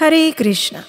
हरे कृष्णा,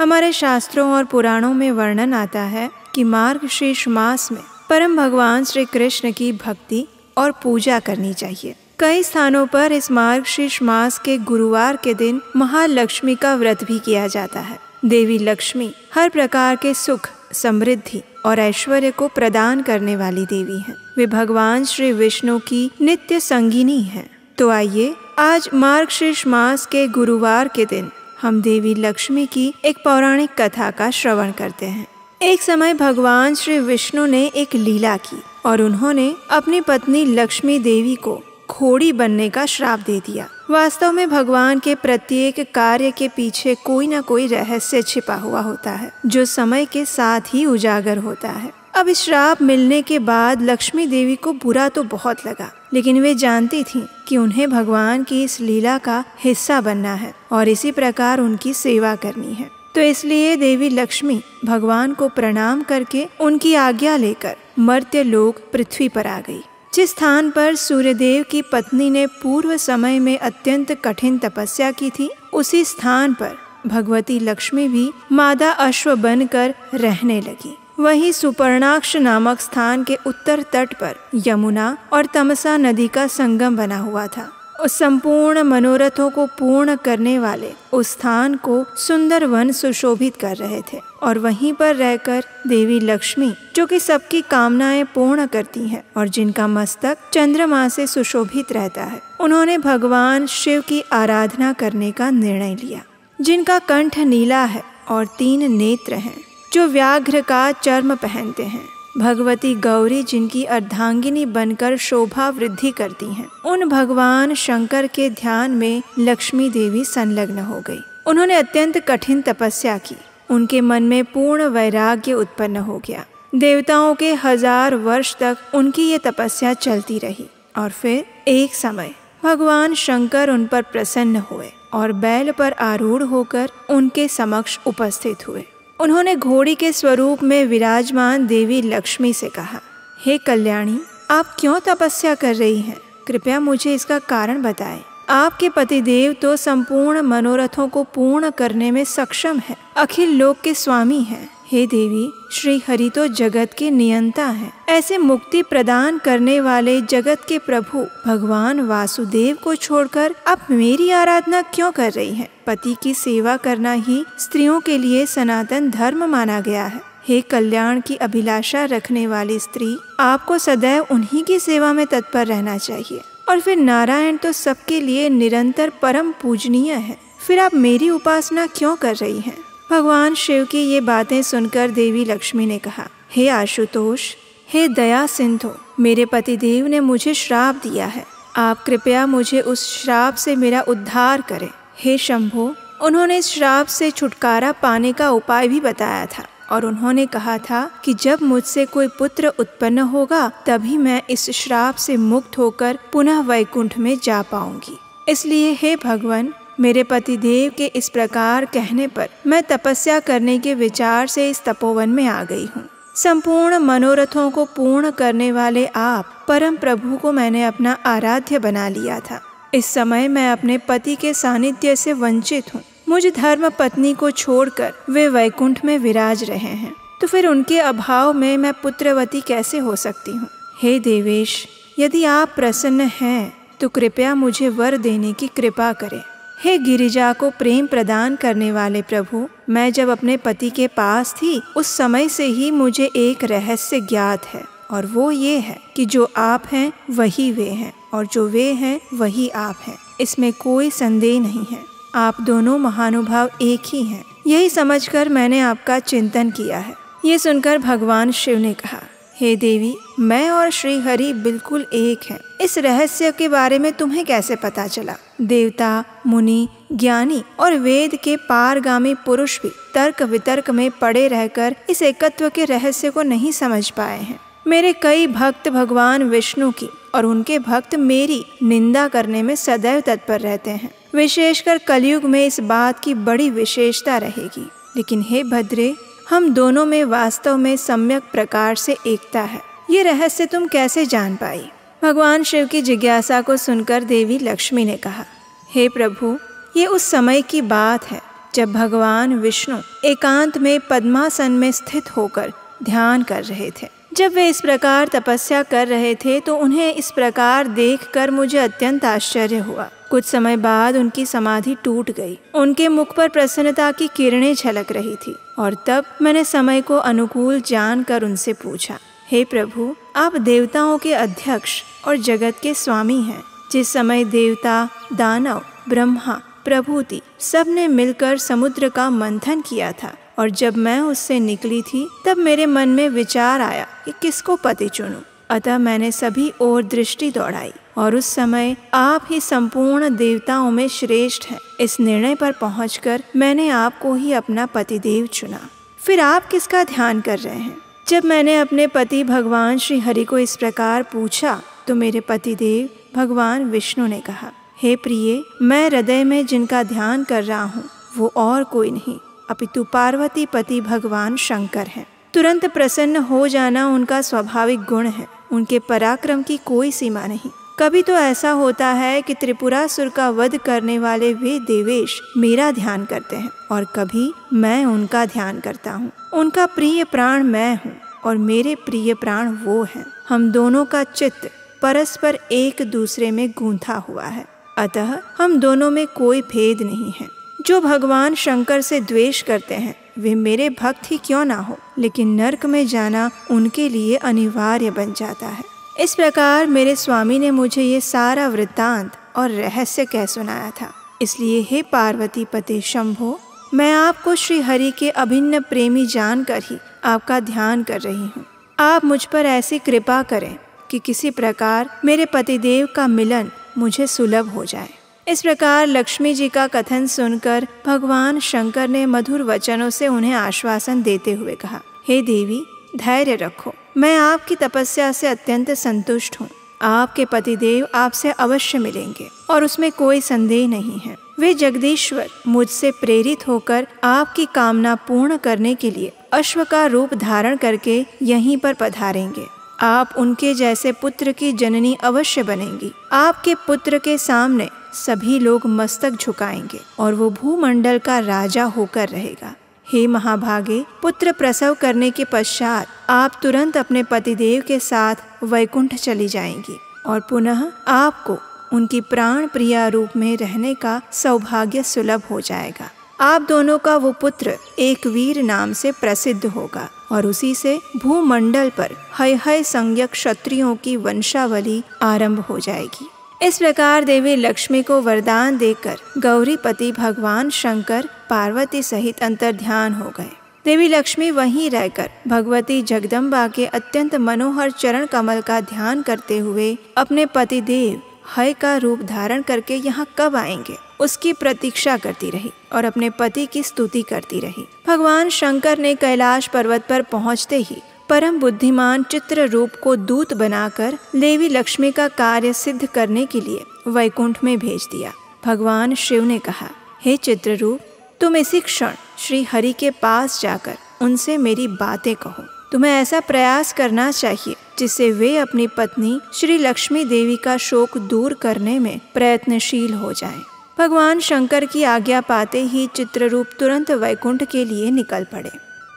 हमारे शास्त्रों और पुराणों में वर्णन आता है कि मार्ग शीर्ष मास में परम भगवान श्री कृष्ण की भक्ति और पूजा करनी चाहिए कई स्थानों पर इस मार्ग शीर्ष मास के गुरुवार के दिन महालक्ष्मी का व्रत भी किया जाता है देवी लक्ष्मी हर प्रकार के सुख, समृद्धि और ऐश्वर्य को प्रदान करने वाली देवी हैं। वे भगवान श्री विष्णु की नित्य संगिनी हैं। तो आइए, आज मार्ग शीर्ष मास के गुरुवार के दिन हम देवी लक्ष्मी की एक पौराणिक कथा का श्रवण करते हैं। एक समय भगवान श्री विष्णु ने एक लीला की और उन्होंने अपनी पत्नी लक्ष्मी देवी को खोड़ी बनने का श्राप दे दिया। वास्तव में भगवान के प्रत्येक कार्य के पीछे कोई न कोई रहस्य छिपा हुआ होता है, जो समय के साथ ही उजागर होता है। अब श्राप मिलने के बाद लक्ष्मी देवी को बुरा तो बहुत लगा, लेकिन वे जानती थीं कि उन्हें भगवान की इस लीला का हिस्सा बनना है और इसी प्रकार उनकी सेवा करनी है। तो इसलिए देवी लक्ष्मी भगवान को प्रणाम करके उनकी आज्ञा लेकर मर्त्य लोक पृथ्वी पर आ गई, जिस स्थान पर सूर्यदेव की पत्नी ने पूर्व समय में अत्यंत कठिन तपस्या की थी, उसी स्थान पर भगवती लक्ष्मी भी मादा अश्व बनकर रहने लगी। वहीं सुपर्णाक्ष नामक स्थान के उत्तर तट पर यमुना और तमसा नदी का संगम बना हुआ था। उस संपूर्ण मनोरथों को पूर्ण करने वाले उस स्थान को सुंदर वन सुशोभित कर रहे थे और वहीं पर रहकर देवी लक्ष्मी, जो कि सबकी कामनाएँ पूर्ण करती हैं और जिनका मस्तक चंद्रमा से सुशोभित रहता है, उन्होंने भगवान शिव की आराधना करने का निर्णय लिया, जिनका कंठ नीला है और तीन नेत्र हैं। जो व्याघ्र का चर्म पहनते हैं। भगवती गौरी जिनकी अर्धांगिनी बनकर शोभा वृद्धि करती हैं, उन भगवान शंकर के ध्यान में लक्ष्मी देवी संलग्न हो गई। उन्होंने अत्यंत कठिन तपस्या की। उनके मन में पूर्ण वैराग्य उत्पन्न हो गया। देवताओं के हज़ार वर्ष तक उनकी ये तपस्या चलती रही। और फिर एक समय भगवान शंकर उन पर प्रसन्न हुए और बैल पर आरूढ़ होकर उनके समक्ष उपस्थित हुए। उन्होंने घोड़ी के स्वरूप में विराजमान देवी लक्ष्मी से कहा, हे कल्याणी, आप क्यों तपस्या कर रही हैं? कृपया मुझे इसका कारण बताएँ। आपके पतिदेव तो संपूर्ण मनोरथों को पूर्ण करने में सक्षम है। अखिल लोक के स्वामी हैं। हे देवी, श्री हरि तो जगत के नियंता हैं ऐसे मुक्ति प्रदान करने वाले जगत के प्रभु भगवान वासुदेव को छोड़कर आप मेरी आराधना क्यों कर रही हैं? पति की सेवा करना ही स्त्रियों के लिए सनातन धर्म माना गया है हे कल्याण की अभिलाषा रखने वाली स्त्री, आपको सदैव उन्हीं की सेवा में तत्पर रहना चाहिए और फिर नारायण तो सबके लिए निरंतर परम पूजनीय है फिर आप मेरी उपासना क्यों कर रही हैं? भगवान शिव की ये बातें सुनकर देवी लक्ष्मी ने कहा, हे आशुतोष, हे दया सिंधु, मेरे पतिदेव ने मुझे श्राप दिया है। आप कृपया मुझे उस श्राप से मेरा उद्धार करें। हे शंभो, उन्होंने इस श्राप से छुटकारा पाने का उपाय भी बताया था और उन्होंने कहा था कि जब मुझसे कोई पुत्र उत्पन्न होगा, तभी मैं इस श्राप से मुक्त होकर पुनः वैकुंठ में जा पाऊँगी। इसलिए हे भगवान मेरे पति देव के इस प्रकार कहने पर मैं तपस्या करने के विचार से इस तपोवन में आ गई हूँ। संपूर्ण मनोरथों को पूर्ण करने वाले आप परम प्रभु को मैंने अपना आराध्य बना लिया था। इस समय मैं अपने पति के सानिध्य से वंचित हूँ। मुझ धर्म पत्नी को छोड़कर वे वैकुंठ में विराज रहे हैं। तो फिर उनके अभाव में मैं पुत्रवती कैसे हो सकती हूँ? हे देवेश, यदि आप प्रसन्न हैं तो कृपया मुझे वर देने की कृपा करें। हे गिरिजा को प्रेम प्रदान करने वाले प्रभु, मैं जब अपने पति के पास थी, उस समय से ही मुझे एक रहस्य ज्ञात है, और वो ये है कि जो आप हैं, वही वे हैं, और जो वे हैं, वही आप हैं। इसमें कोई संदेह नहीं है। आप दोनों महानुभाव एक ही हैं। यही समझकर मैंने आपका चिंतन किया है। ये सुनकर भगवान शिव ने कहा हे देवी, मैं और श्री हरि बिल्कुल एक हैं। इस रहस्य के बारे में तुम्हें कैसे पता चला? देवता, मुनि, ज्ञानी और वेद के पारगामी पुरुष भी तर्क वितर्क में पड़े रहकर इस एकत्व के रहस्य को नहीं समझ पाए हैं। मेरे कई भक्त भगवान विष्णु की और उनके भक्त मेरी निंदा करने में सदैव तत्पर रहते हैं। विशेषकर कलयुग में इस बात की बड़ी विशेषता रहेगी। लेकिन हे भद्रे हम दोनों में वास्तव में सम्यक प्रकार से एकता है। ये रहस्य तुम कैसे जान पाई? भगवान शिव की जिज्ञासा को सुनकर देवी लक्ष्मी ने कहा, हे प्रभु, ये उस समय की बात है जब भगवान विष्णु एकांत में पद्मासन में स्थित होकर ध्यान कर रहे थे। जब वे इस प्रकार तपस्या कर रहे थे तो उन्हें इस प्रकार देखकर मुझे अत्यंत आश्चर्य हुआ। कुछ समय बाद उनकी समाधि टूट गई। उनके मुख पर प्रसन्नता की किरणें झलक रही थी, और तब मैंने समय को अनुकूल जानकर उनसे पूछा, हे प्रभु, आप देवताओं के अध्यक्ष और जगत के स्वामी हैं। जिस समय देवता, दानव, ब्रह्मा, प्रभुति सबने मिलकर समुद्र का मंथन किया था और जब मैं उससे निकली थी, तब मेरे मन में विचार आया कि किसको पति चुनूं। अतः मैंने सभी ओर दृष्टि दौड़ाई और उस समय आप ही संपूर्ण देवताओं में श्रेष्ठ हैं। इस निर्णय पर पहुंचकर मैंने आपको ही अपना पतिदेव चुना। फिर आप किसका ध्यान कर रहे हैं? जब मैंने अपने पति भगवान श्री हरि को इस प्रकार पूछा तो मेरे पतिदेव भगवान विष्णु ने कहा, हे प्रिय, मैं हृदय में जिनका ध्यान कर रहा हूँ, वो और कोई नहीं। अपितु पार्वती पति भगवान शंकर हैं। तुरंत प्रसन्न हो जाना उनका स्वाभाविक गुण है। उनके पराक्रम की कोई सीमा नहीं। कभी तो ऐसा होता है कि त्रिपुरासुर का वध करने वाले वे देवेश मेरा ध्यान करते हैं और कभी मैं उनका ध्यान करता हूँ। उनका प्रिय प्राण मैं हूँ और मेरे प्रिय प्राण वो हैं। हम दोनों का चित्त परस्पर एक दूसरे में गूंथा हुआ है। अतः हम दोनों में कोई भेद नहीं है। जो भगवान शंकर से द्वेष करते हैं, वे मेरे भक्त ही क्यों ना हो? लेकिन नरक में जाना उनके लिए अनिवार्य बन जाता है। इस प्रकार मेरे स्वामी ने मुझे ये सारा वृत्तांत और रहस्य कह सुनाया था। इसलिए हे पार्वती पते शंभो, मैं आपको श्री हरि के अभिन्न प्रेमी जानकर ही आपका ध्यान कर रही हूँ। आप मुझ पर ऐसी कृपा करें कि किसी प्रकार मेरे पतिदेव का मिलन मुझे सुलभ हो जाए। इस प्रकार लक्ष्मी जी का कथन सुनकर भगवान शंकर ने मधुर वचनों से उन्हें आश्वासन देते हुए कहा, हे hey देवी, धैर्य रखो। मैं आपकी तपस्या से अत्यंत संतुष्ट हूँ। आपके पतिदेव आपसे अवश्य मिलेंगे और उसमें कोई संदेह नहीं है। वे जगदीश्वर मुझसे प्रेरित होकर आपकी कामना पूर्ण करने के लिए अश्व का रूप धारण करके यहीं पर पधारेंगे। आप उनके जैसे पुत्र की जननी अवश्य बनेंगी। आपके पुत्र के सामने सभी लोग मस्तक झुकाएँगे और वो भूमंडल का राजा होकर रहेगा। हे महाभागे, पुत्र प्रसव करने के पश्चात आप तुरंत अपने पतिदेव के साथ वैकुंठ चली जाएँगी और पुनः आपको उनकी प्राण प्रिया रूप में रहने का सौभाग्य सुलभ हो जाएगा। आप दोनों का वो पुत्र एक वीर नाम से प्रसिद्ध होगा और उसी से भूमंडल पर हय हय संज्ञक क्षत्रियों की वंशावली आरंभ हो जाएगी। इस प्रकार देवी लक्ष्मी को वरदान देकर गौरीपति भगवान शंकर, पार्वती सहित अंतर ध्यान हो गए। देवी लक्ष्मी वहीं रहकर भगवती जगदम्बा के अत्यंत मनोहर चरण कमल का ध्यान करते हुए अपने पति देव हय का रूप धारण करके यहाँ कब आएँगे, उसकी प्रतीक्षा करती रही और अपने पति की स्तुति करती रही। भगवान शंकर ने कैलाश पर्वत पर पहुँचते ही परम बुद्धिमान चित्र रूप को दूत बनाकर देवी लक्ष्मी का कार्य सिद्ध करने के लिए वैकुंठ में भेज दिया। भगवान शिव ने कहा, हे चित्र रूप तुम इसी क्षण श्री हरि के पास जाकर उनसे मेरी बातें कहो। तुम्हें ऐसा प्रयास करना चाहिए जिससे वे अपनी पत्नी श्री लक्ष्मी देवी का शोक दूर करने में प्रयत्नशील हो जाएँ। भगवान शंकर की आज्ञा पाते ही चित्ररूप तुरंत वैकुंठ के लिए निकल पड़े।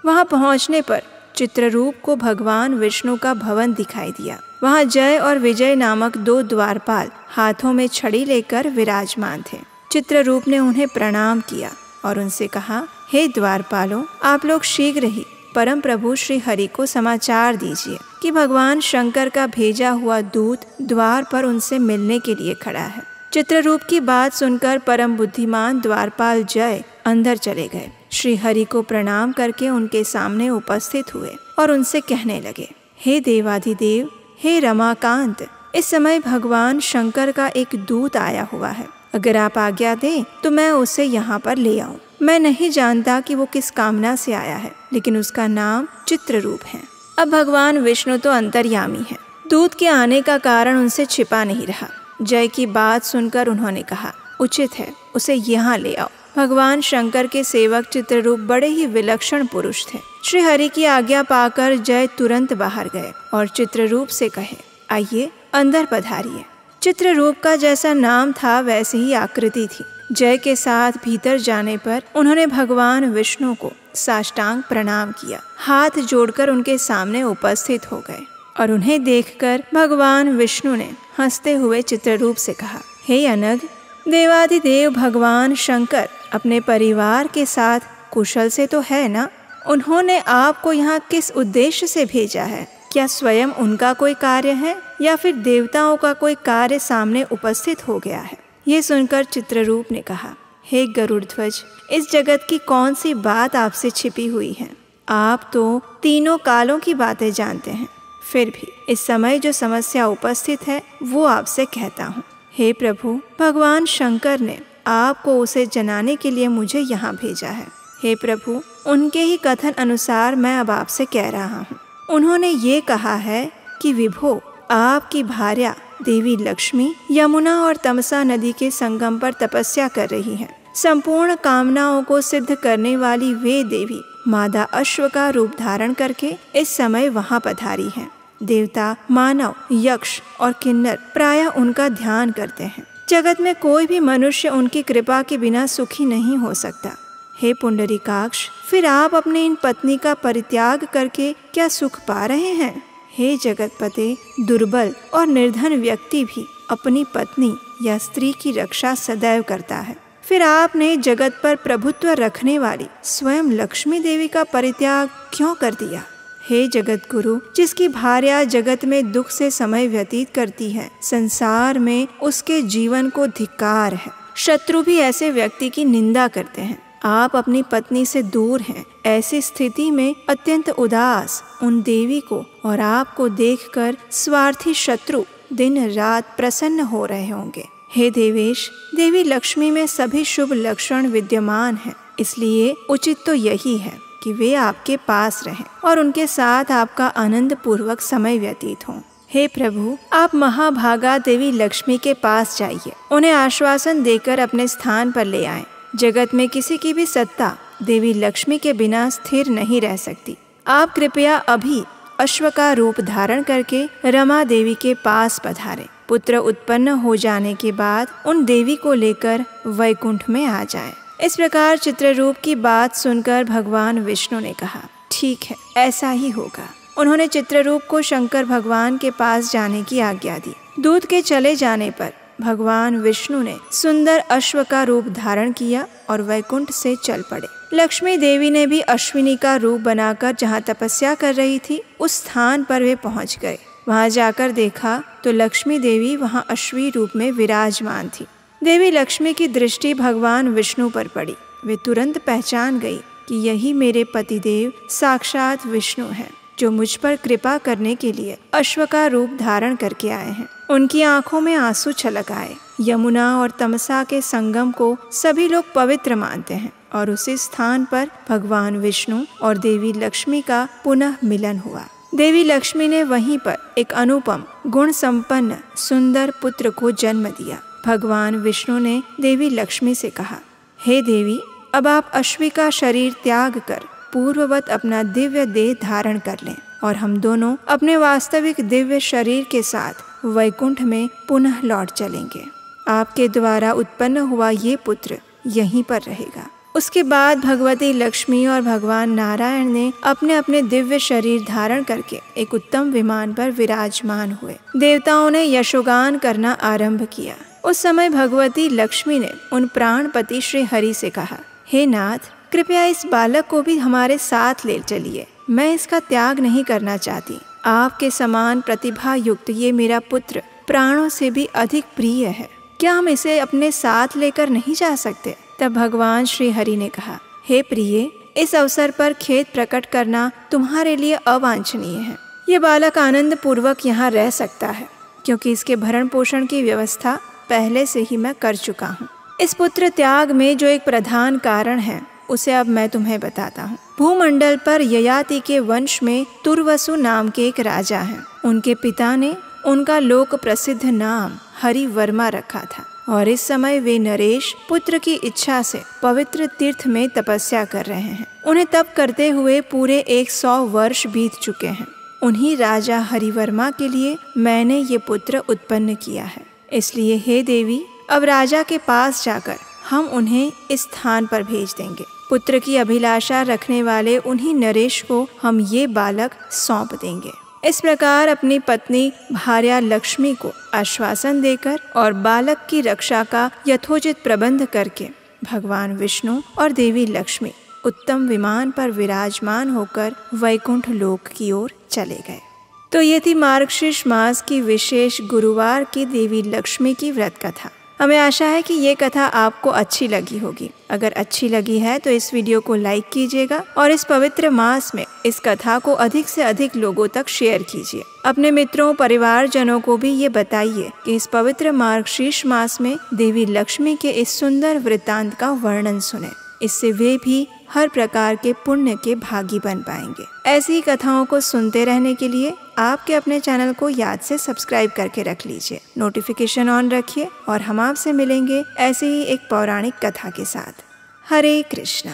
वहाँ पहुँचने पर चित्ररूप को भगवान विष्णु का भवन दिखाई दिया। वहाँ जय और विजय नामक दो द्वारपाल हाथों में छड़ी लेकर विराजमान थे। चित्ररूप ने उन्हें प्रणाम किया और उनसे कहा, हे द्वारपालों, आप लोग शीघ्र ही परम प्रभु श्री हरि को समाचार दीजिए कि भगवान शंकर का भेजा हुआ दूत द्वार पर उनसे मिलने के लिए खड़ा है। चित्ररूप की बात सुनकर परम बुद्धिमान द्वारपाल जय अंदर चले गए। श्री हरि को प्रणाम करके उनके सामने उपस्थित हुए और उनसे कहने लगे, हे देवाधिदेव, हे रमाकांत, इस समय भगवान शंकर का एक दूत आया हुआ है। अगर आप आज्ञा दें तो मैं उसे यहाँ पर ले आऊँ। मैं नहीं जानता कि वो किस कामना से आया है, लेकिन उसका नाम चित्र रूप है। अब भगवान विष्णु तो अंतर्यामी है। दूत के आने का कारण उनसे छिपा नहीं रहा। जय की बात सुनकर उन्होंने कहा, उचित है, उसे यहाँ ले आओ। भगवान शंकर के सेवक चित्ररूप बड़े ही विलक्षण पुरुष थे। श्री हरि की आज्ञा पाकर जय तुरंत बाहर गए और चित्ररूप से कहे, आइए, अंदर पधारिए। चित्ररूप का जैसा नाम था, वैसे ही आकृति थी। जय के साथ भीतर जाने पर उन्होंने भगवान विष्णु को साष्टांग प्रणाम किया। हाथ जोड़कर उनके सामने उपस्थित हो गए और उन्हें देखकर भगवान विष्णु ने हँसते हुए चित्र रूप से कहा, हे अनग देवादिदेव भगवान शंकर अपने परिवार के साथ कुशल से तो है ना? उन्होंने आपको यहाँ किस उद्देश्य से भेजा है? क्या स्वयं उनका कोई कार्य है या फिर देवताओं का कोई कार्य सामने उपस्थित हो गया है? ये सुनकर चित्ररूप ने कहा, हे गरुड़ ध्वज इस जगत की कौन सी बात आपसे छिपी हुई है? आप तो तीनों कालों की बातें जानते हैं। फिर भी इस समय जो समस्या उपस्थित है, वो आपसे कहता हूँ। हे प्रभु, भगवान शंकर ने आपको उसे जनाने के लिए मुझे यहाँ भेजा है हे प्रभु, उनके ही कथन अनुसार मैं अब आपसे कह रहा हूँ उन्होंने ये कहा है कि विभो, आपकी भार्या, देवी लक्ष्मी, यमुना और तमसा नदी के संगम पर तपस्या कर रही हैं। संपूर्ण कामनाओं को सिद्ध करने वाली वे देवी, मादा अश्व का रूप धारण करके इस समय वहाँ पधारी हैं। देवता, मानव, यक्ष और किन्नर प्राय उनका ध्यान करते हैं जगत में कोई भी मनुष्य उनकी कृपा के बिना सुखी नहीं हो सकता। हे पुंडरीकाक्ष, फिर आप अपने इन पत्नी का परित्याग करके क्या सुख पा रहे हैं? हे जगतपते, दुर्बल और निर्धन व्यक्ति भी अपनी पत्नी या स्त्री की रक्षा सदैव करता है। फिर आपने जगत पर प्रभुत्व रखने वाली स्वयं लक्ष्मी देवी का परित्याग क्यों कर दिया? हे जगत गुरु जिसकी भार्या जगत में दुख से समय व्यतीत करती है, संसार में उसके जीवन को धिकार है। शत्रु भी ऐसे व्यक्ति की निंदा करते हैं। आप अपनी पत्नी से दूर हैं। ऐसी स्थिति में अत्यंत उदास उन देवी को और आपको देखकर स्वार्थी शत्रु दिन रात प्रसन्न हो रहे होंगे। हे देवेश, देवी लक्ष्मी में सभी शुभ लक्षण विद्यमान हैं, इसलिए उचित तो यही है। कि वे आपके पास रहें और उनके साथ आपका आनंद पूर्वक समय व्यतीत हो। हे प्रभु, आप महाभागा देवी लक्ष्मी के पास जाइए। उन्हें आश्वासन देकर अपने स्थान पर ले आए। जगत में किसी की भी सत्ता देवी लक्ष्मी के बिना स्थिर नहीं रह सकती। आप कृपया अभी अश्व का रूप धारण करके रमा देवी के पास पधारे। पुत्र उत्पन्न हो जाने के बाद उन देवी को लेकर वैकुंठ में आ जाए। इस प्रकार चित्र रूप की बात सुनकर भगवान विष्णु ने कहा, ठीक है, ऐसा ही होगा। उन्होंने चित्र रूप को शंकर भगवान के पास जाने की आज्ञा दी। दूध के चले जाने पर भगवान विष्णु ने सुंदर अश्व का रूप धारण किया और वैकुंठ से चल पड़े। लक्ष्मी देवी ने भी अश्विनी का रूप बनाकर जहाँ तपस्या कर रही थी, उस स्थान पर वे पहुँच गए। वहाँ जाकर देखा तो लक्ष्मी देवी वहाँ अश्वी रूप में विराजमान थी। देवी लक्ष्मी की दृष्टि भगवान विष्णु पर पड़ी। वे तुरंत पहचान गई कि यही मेरे पतिदेव साक्षात विष्णु हैं, जो मुझ पर कृपा करने के लिए अश्व का रूप धारण करके आए हैं। उनकी आँखों में आँसू छलक आए। यमुना और तमसा के संगम को सभी लोग पवित्र मानते हैं और उसी स्थान पर भगवान विष्णु और देवी लक्ष्मी का पुनः मिलन हुआ। देवी लक्ष्मी ने वहीं पर एक अनुपम गुण संपन्न सुंदर पुत्र को जन्म दिया। भगवान विष्णु ने देवी लक्ष्मी से कहा, हे देवी, अब आप अश्वी का शरीर त्याग कर पूर्ववत अपना दिव्य देह धारण कर लें और हम दोनों अपने वास्तविक दिव्य शरीर के साथ वैकुंठ में पुनः लौट चलेंगे। आपके द्वारा उत्पन्न हुआ ये पुत्र यहीं पर रहेगा। उसके बाद भगवती लक्ष्मी और भगवान नारायण ने अपने अपने दिव्य शरीर धारण करके एक उत्तम विमान पर विराजमान हुए। देवताओं ने यशोगान करना आरंभ किया। उस समय भगवती लक्ष्मी ने उन प्राणपति श्री हरि से कहा, हे नाथ, कृपया इस बालक को भी हमारे साथ ले चलिए। मैं इसका त्याग नहीं करना चाहती। आपके समान प्रतिभा युक्त ये मेरा पुत्र प्राणों से भी अधिक प्रिय है। क्या हम इसे अपने साथ लेकर नहीं जा सकते? तब भगवान श्री हरि ने कहा, हे प्रिय, इस अवसर पर खेत प्रकट करना तुम्हारे लिए अवांछनीय है। ये बालक आनंद पूर्वक यहाँ रह सकता है, क्योंकि इसके भरण पोषण की व्यवस्था पहले से ही मैं कर चुका हूँ। इस पुत्र त्याग में जो एक प्रधान कारण है, उसे अब मैं तुम्हें बताता हूँ। भूमंडल पर ययाति के वंश में तुरवसु नाम के एक राजा हैं। उनके पिता ने उनका लोक प्रसिद्ध नाम हरि वर्मा रखा था और इस समय वे नरेश पुत्र की इच्छा से पवित्र तीर्थ में तपस्या कर रहे हैं। उन्हें तप करते हुए पूरे एक सौ वर्ष बीत चुके हैं। उन्हीं राजा हरिवर्मा के लिए मैंने ये पुत्र उत्पन्न किया है। इसलिए हे देवी, अब राजा के पास जाकर हम उन्हें इस स्थान पर भेज देंगे। पुत्र की अभिलाषा रखने वाले उन्हीं नरेश को हम ये बालक सौंप देंगे। इस प्रकार अपनी पत्नी भार्या लक्ष्मी को आश्वासन देकर और बालक की रक्षा का यथोचित प्रबंध करके भगवान विष्णु और देवी लक्ष्मी उत्तम विमान पर विराजमान होकर वैकुंठ लोक की ओर चले गए। तो ये थी मार्गशीर्ष मास की विशेष गुरुवार की देवी लक्ष्मी की व्रत कथा। हमें आशा है कि ये कथा आपको अच्छी लगी होगी। अगर अच्छी लगी है तो इस वीडियो को लाइक कीजिएगा और इस पवित्र मास में इस कथा को अधिक से अधिक लोगों तक शेयर कीजिए। अपने मित्रों परिवार जनों को भी ये बताइए कि इस पवित्र मार्गशीर्ष मास में देवी लक्ष्मी के इस सुंदर वृत्तांत का वर्णन सुने। इससे वे भी हर प्रकार के पुण्य के भागी बन पाएँगे। ऐसी कथाओं को सुनते रहने के लिए आपके अपने चैनल को याद से सब्सक्राइब करके रख लीजिए। नोटिफिकेशन ऑन रखिए और हम आपसे मिलेंगे ऐसे ही एक पौराणिक कथा के साथ। हरे कृष्णा।